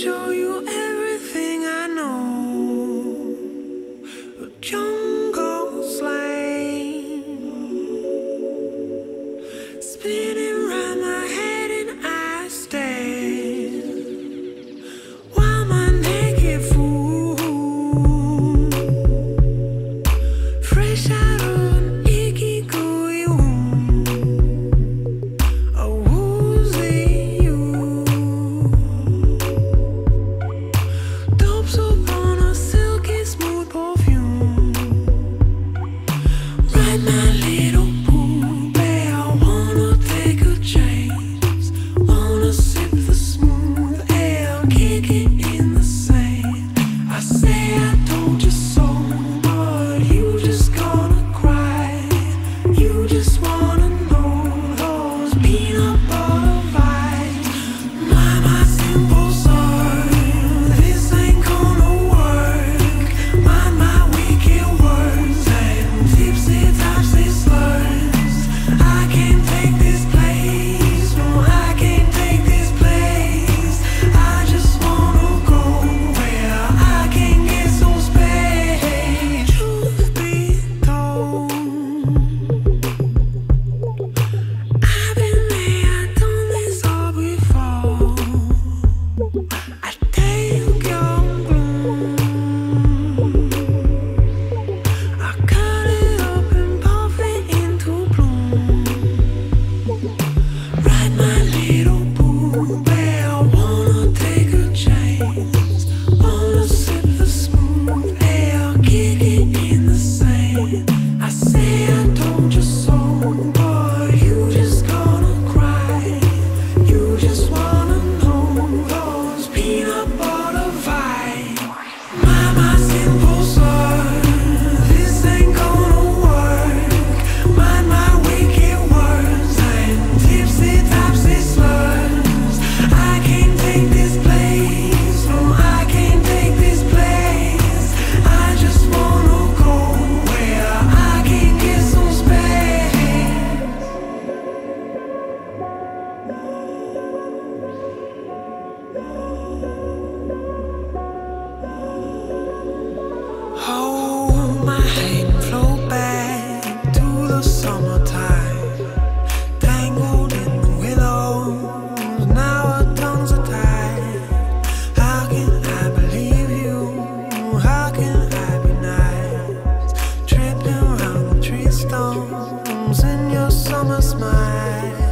show you smile.